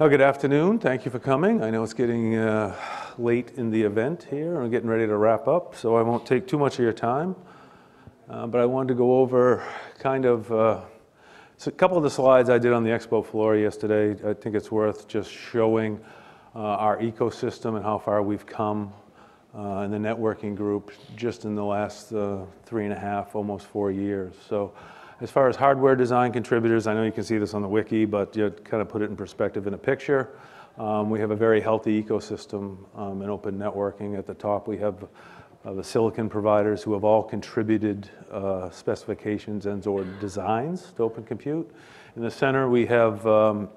Well, good afternoon. Thank you for coming. I know it's getting uh, late in the event here. I'm getting ready to wrap up, so I won't take too much of your time. Uh, but I wanted to go over kind of uh, a couple of the slides I did on the expo floor yesterday. I think it's worth just showing uh, our ecosystem and how far we've come uh, in the networking group just in the last uh, three and a half, almost four years. So as far as hardware design contributors, I know you can see this on the wiki, but you kind of put it in perspective in a picture. Um, we have a very healthy ecosystem um, in open networking. At the top, we have uh, the silicon providers who have all contributed uh, specifications and or designs to Open Compute. In the center, we have um,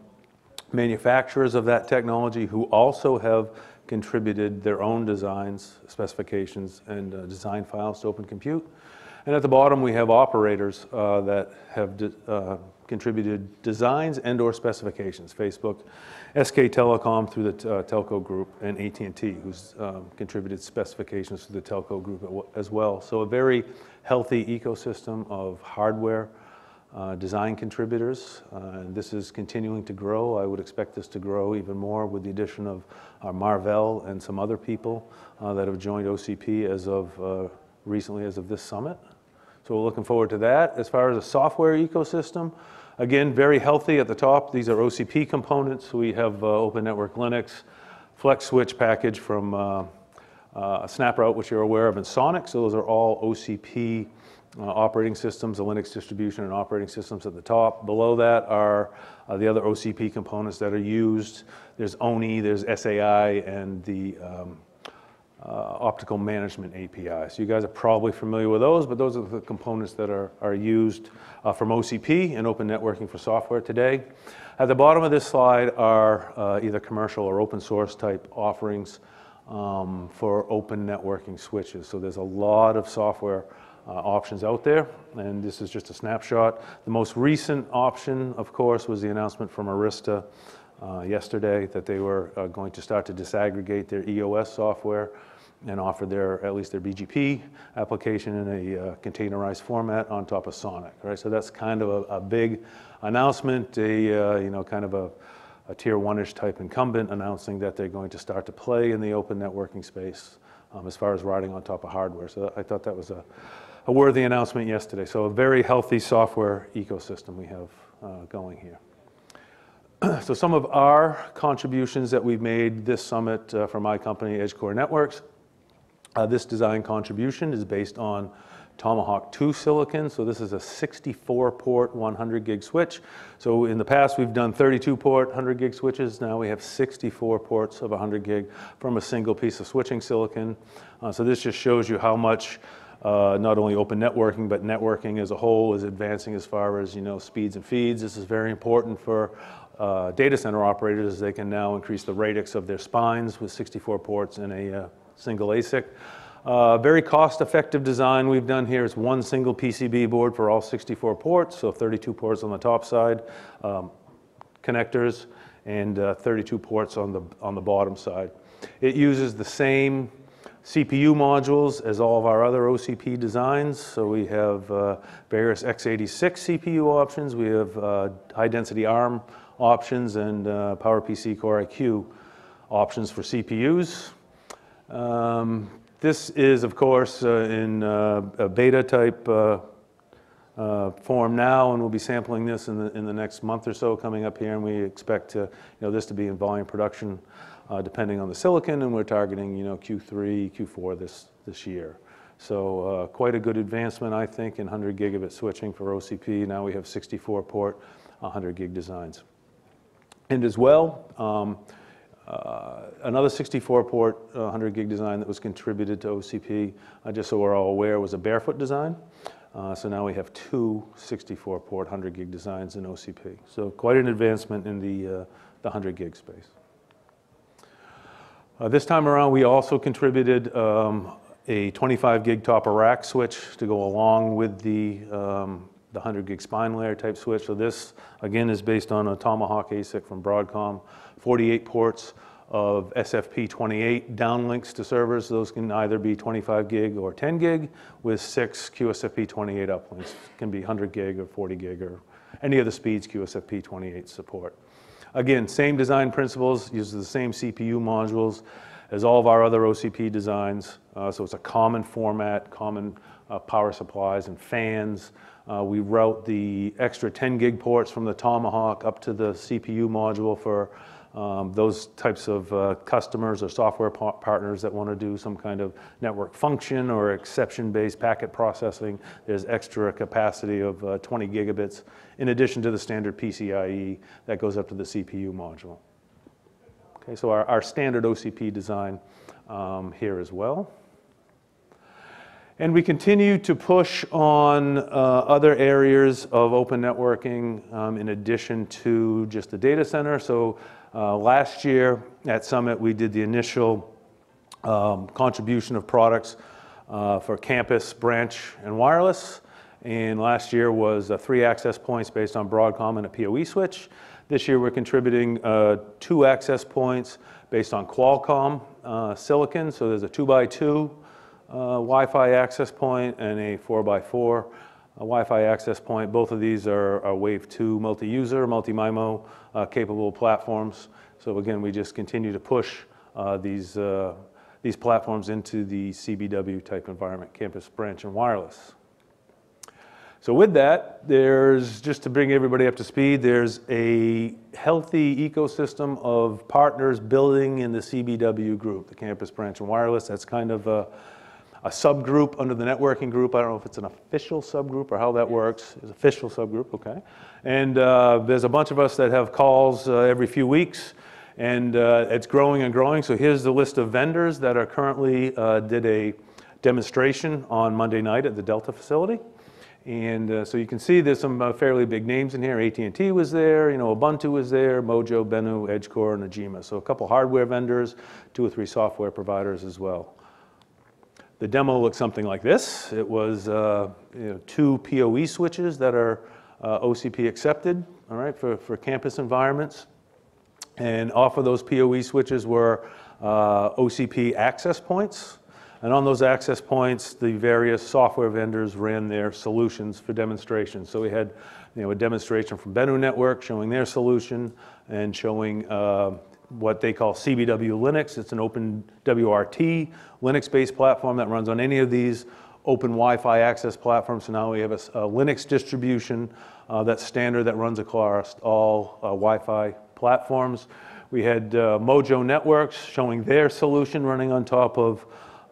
manufacturers of that technology who also have contributed their own designs, specifications, and uh, design files to Open Compute. And at the bottom, we have operators uh, that have de uh, contributed designs and or specifications. Facebook, SK Telecom through the uh, telco group, and AT&T, who's um, contributed specifications through the telco group as well. So a very healthy ecosystem of hardware uh, design contributors. Uh, and this is continuing to grow. I would expect this to grow even more with the addition of uh, Marvell and some other people that have joined OCP as of recently as of this summit. So we're looking forward to that. As far as a software ecosystem, again, very healthy at the top. These are OCP components. We have uh, Open Network Linux, FlexSwitch package from uh, uh, SnapRoute, which you're aware of, and SONiC. So those are all OCP operating systems, the Linux distribution and operating systems at the top. Below that are the other OCP components that are used. There's ONIE, there's SAI, and the um, optical management API. So you guys are probably familiar with those, but those are the components that are, are used uh, from OCP and open networking for software today. At the bottom of this slide are uh, either commercial or open source type offerings um, for open networking switches. So there's a lot of software uh, options out there, and this is just a snapshot. The most recent option, of course, was the announcement from Arista uh, yesterday that they were uh, going to start to disaggregate their EOS software and offer their, at least their BGP application in a uh, containerized format on top of SONiC, right? So that's kind of a, a big announcement, a, uh, you know, kind of a, a tier one-ish type incumbent announcing that they're going to start to play in the open networking space um, as far as riding on top of hardware. So I thought that was a, a worthy announcement yesterday. So a very healthy software ecosystem we have uh, going here. so some of our contributions that we've made this summit uh, for my company, EdgeCore Networks, uh, this design contribution is based on Tomahawk 2 silicon. So this is a 64 port 100 gig switch. So in the past we've done 32 port 100 gig switches. Now we have 64 ports of 100 gig from a single piece of switching silicon. Uh, so this just shows you how much uh, not only open networking, but networking as a whole is advancing as far as you know speeds and feeds. This is very important for uh, data center operators as they can now increase the radix of their spines with 64 ports in a uh, single ASIC. Uh, very cost-effective design we've done here is one single PCB board for all 64 ports, so 32 ports on the top side, um, connectors, and uh, 32 ports on the, on the bottom side. It uses the same CPU modules as all of our other OCP designs. So we have uh, various x86 CPU options, we have uh, high-density ARM options, and uh, PowerPC QorIQ options for CPUs. Um, this is, of course, uh, in uh, a beta type uh, uh, form now, and we'll be sampling this in the, in the next month or so coming up here, and we expect to, you know, this to be in volume production uh, depending on the silicon, and we're targeting, you know, Q3, Q4 this, this year. So quite a good advancement, I think, in 100 gigabit switching for OCP. Now we have 64 port, 100 gig designs. And as well, um, uh, another 64 port uh, 100 gig design that was contributed to OCP, uh, just so we're all aware, was a barefoot design. Uh, so now we have two 64 port 100 gig designs in OCP. So quite an advancement in the, uh, the 100 gig space. This time around, we also contributed um, a 25 gig top of rack switch to go along with the um, the 100 gig spine layer type switch. So this, again, is based on a Tomahawk ASIC from Broadcom, 48 ports of SFP28 downlinks to servers. Those can either be 25 gig or 10 gig with six QSFP28 uplinks. Can be 100 gig or 40 gig or any of the speeds QSFP28 support. Again, same design principles, uses the same CPU modules as all of our other OCP designs. Uh, so it's a common format, common uh, power supplies and fans. Uh, we route the extra 10 gig ports from the Tomahawk up to the CPU module for um, those types of uh, customers or software pa- partners that want to do some kind of network function or exception-based packet processing. There's extra capacity of uh, 20 gigabits in addition to the standard PCIe that goes up to the CPU module. Okay, so our, our standard OCP design um, here as well. And we continue to push on uh, other areas of open networking um, in addition to just the data center. So uh, last year at Summit, we did the initial um, contribution of products uh, for campus, branch, and wireless. And last year was uh, three access points based on Broadcom and a PoE switch. This year we're contributing uh, two access points based on Qualcomm uh, silicon. So there's a two by two uh, Wi-Fi access point and a 4x4 Wi-Fi access point. Both of these are, are Wave 2 multi-user, multi-MIMO uh, capable platforms. So again, we just continue to push uh, these, uh, these platforms into the CBW type environment, campus branch and wireless. So with that, there's, just to bring everybody up to speed, there's a healthy ecosystem of partners building in the CBW group, the campus branch and wireless. That's kind of a, a subgroup under the networking group. I don't know if it's an official subgroup or how that works. It's an official subgroup, okay. And uh, there's a bunch of us that have calls uh, every few weeks, and uh, it's growing and growing. So here's the list of vendors that are currently uh, did a demonstration on Monday night at the Delta facility. And uh, so you can see there's some uh, fairly big names in here. AT&T was there, you know, Ubuntu was there, Mojo, Benu, EdgeCore, and Agema. So a couple hardware vendors, two or three software providers as well. The demo looked something like this. It was uh, you know, two PoE switches that are uh, OCP accepted, all right, for, for campus environments. And off of those PoE switches were uh, OCP access points. And on those access points, the various software vendors ran their solutions for demonstration. So we had you know, a demonstration from Benu Network showing their solution and showing uh, what they call CBW Linux. It's an open WRT Linux-based platform that runs on any of these open Wi-Fi access platforms. So now we have a, a Linux distribution uh, that's standard that runs across all uh, Wi-Fi platforms. We had uh, Mojo Networks showing their solution running on top of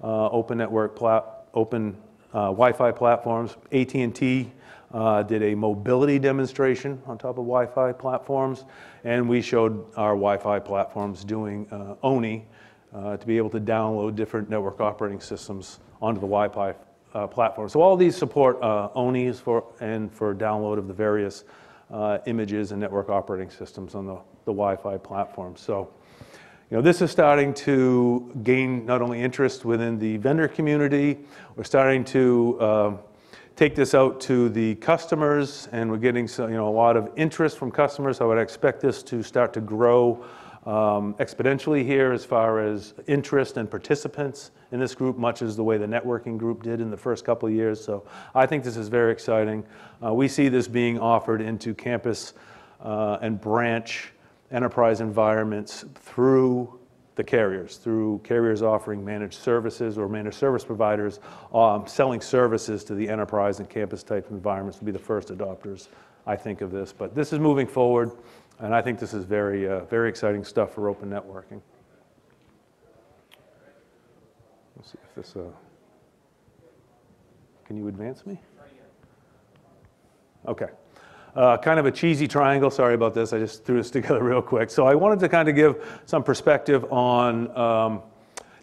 uh, open network plat- open uh, Wi-Fi platforms. AT&T uh, did a mobility demonstration on top of Wi-Fi platforms, and we showed our Wi-Fi platforms doing uh, ONIE uh, to be able to download different network operating systems onto the Wi-Fi uh, platform. So all these support ONIEs for and for download of the various images and network operating systems on the, the Wi-Fi platform. So. You know, this is starting to gain not only interest within the vendor community, we're starting to um, take this out to the customers, and we're getting you know, a lot of interest from customers. I would expect this to start to grow um, exponentially here as far as interest and participants in this group, much as the way the networking group did in the first couple of years. So I think this is very exciting. Uh, we see this being offered into campus uh, and branch enterprise environments through the carriers, through carriers offering managed services or managed service providers um, selling services to the enterprise and campus type environments will be the first adopters, I think, of this. But this is moving forward, and I think this is very, uh, very exciting stuff for open networking. Let's see if this, uh, can you advance me? Okay. Uh, kind of a cheesy triangle. Sorry about this. I just threw this together real quick. So I wanted to kind of give some perspective on um,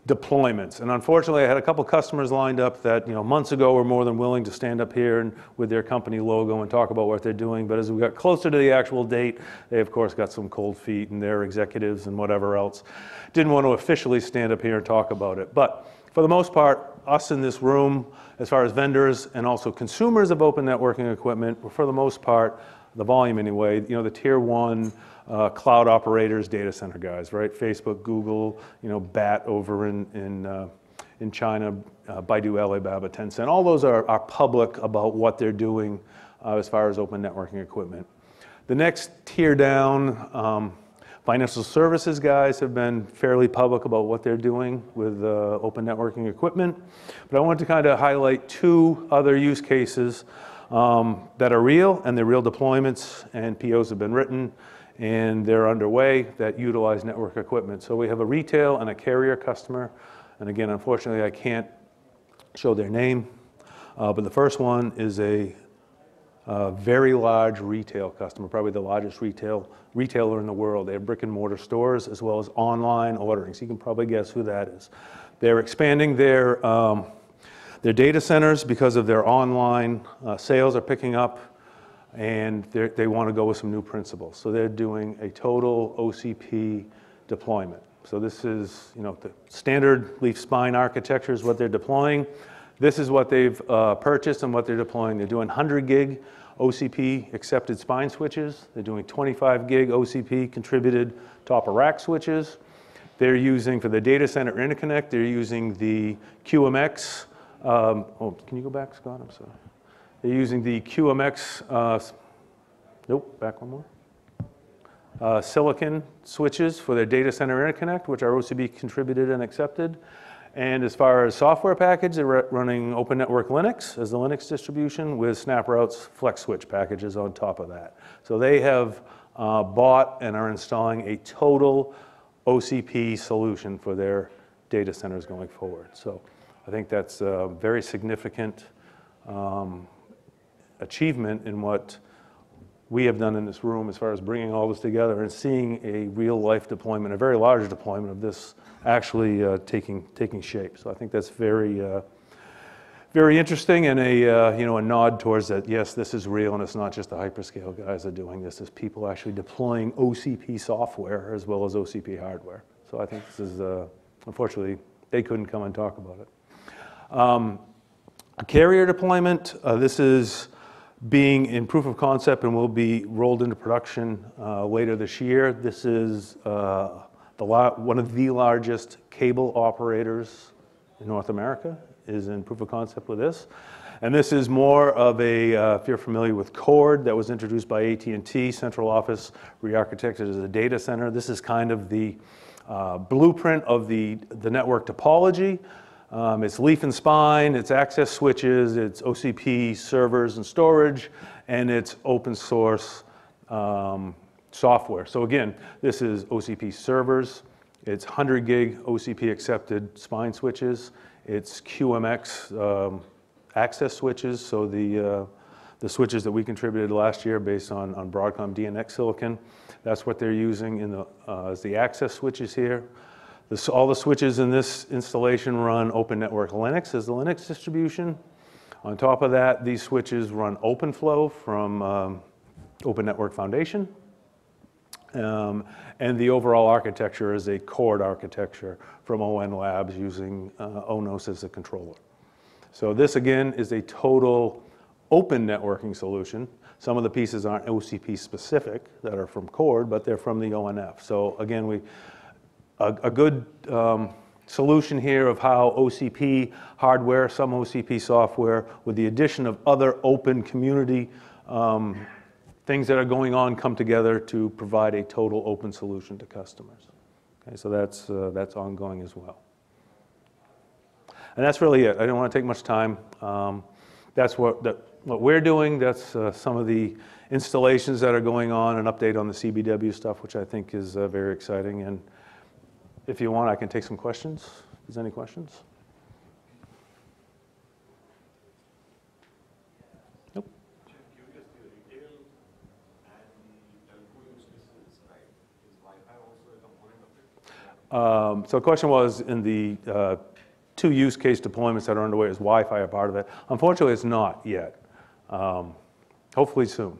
deployments. And unfortunately, I had a couple customers lined up that you know months ago were more than willing to stand up here and with their company logo and talk about what they're doing. But as we got closer to the actual date, they of course got some cold feet and their executives and whatever else didn't want to officially stand up here and talk about it. But for the most part, us in this room, as far as vendors and also consumers of open networking equipment, for the most part, the volume anyway, you know, the tier one uh, cloud operators, data center guys, right? Facebook, Google, you know, BAT over in, in, uh, in China, uh, Baidu, Alibaba, Tencent, all those are, are public about what they're doing uh, as far as open networking equipment. The next tier down, um, Financial services guys have been fairly public about what they're doing with uh, open networking equipment. But I wanted to kind of highlight two other use cases um, that are real and they're real deployments and POs have been written and they're underway that utilize network equipment. So we have a retail and a carrier customer. And again, unfortunately, I can't show their name. Uh, but the first one is a uh, very large retail customer, probably the largest retail retailer in the world. They have brick and mortar stores as well as online ordering. So you can probably guess who that is. They're expanding their um, their data centers because of their online uh, sales are picking up, and they want to go with some new principles. So they're doing a total OCP deployment. So this is, you know, the standard leaf spine architecture is what they're deploying. This is what they've uh, purchased and what they're deploying. They're doing 100 gig OCP accepted spine switches. They're doing 25 gig OCP contributed top of rack switches. They're using, for the data center interconnect, they're using the QMX. um, Oh, can you go back, Scott? I'm sorry. They're using the QMX, uh, nope, back one more. Uh, Silicon switches for their data center interconnect, which are OCP contributed and accepted. And as far as software package, they're running Open Network Linux as the Linux distribution with SnapRoutes FlexSwitch packages on top of that. So they have uh, bought and are installing a total OCP solution for their data centers going forward. So I think that's a very significant um, achievement in what we have done in this room as far as bringing all this together and seeing a real-life deployment, a very large deployment of this actually uh, taking, taking shape. So I think that's very, uh, very interesting and a, uh, you know, a nod towards that, yes, this is real and it's not just the hyperscale guys that are doing this, it's people actually deploying OCP software as well as OCP hardware. So I think this is, uh, unfortunately, they couldn't come and talk about it. Um, a carrier deployment, uh, this is being in proof of concept and will be rolled into production uh, later this year. This is uh, the one of the largest cable operators in North America is in proof of concept with this. And this is more of a, uh, if you're familiar with CORD, that was introduced by AT&T, central office, re-architected as a data center. This is kind of the uh, blueprint of the, the network topology. Um, It's leaf and spine, it's access switches, it's OCP servers and storage, and it's open source um, software. So again, this is OCP servers, it's 100 gig OCP accepted spine switches, it's QMX um, access switches, so the, uh, the switches that we contributed last year based on, on Broadcom DNX silicon, that's what they're using in the, uh, as the access switches here. This, all the switches in this installation run Open Network Linux as the Linux distribution. On top of that, these switches run OpenFlow from um, Open Network Foundation. Um, and the overall architecture is a CORD architecture from ON Labs using uh, ONOS as a controller. So this again is a total open networking solution. Some of the pieces aren't OCP specific that are from CORD, but they're from the ONF. So again, we, a, a good um, solution here of how OCP hardware, some OCP software, with the addition of other open community um, things that are going on come together to provide a total open solution to customers. Okay, so that's, uh, that's ongoing as well. And that's really it. I don't want to take much time. Um, that's what, that, what we're doing. That's uh, some of the installations that are going on, an update on the CBW stuff, which I think is uh, very exciting. And if you want, I can take some questions. Is there any questions? Nope. Um, So the question was, in the uh, two use case deployments that are underway, is Wi-Fi a part of it? Unfortunately, it's not yet. Um, Hopefully soon.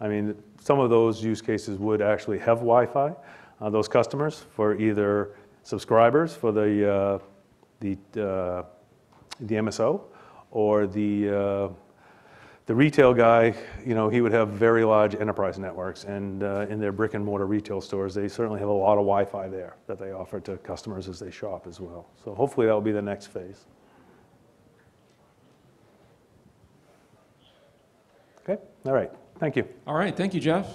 I mean, some of those use cases would actually have Wi-Fi, uh, those customers, for either subscribers for the, uh, the, uh, the MSO, or the, uh, the retail guy, you know, he would have very large enterprise networks, and in their brick and mortar retail stores, they certainly have a lot of Wi-Fi there that they offer to customers as they shop as well. So hopefully that will be the next phase. Okay, all right, thank you. All right, thank you, Jeff.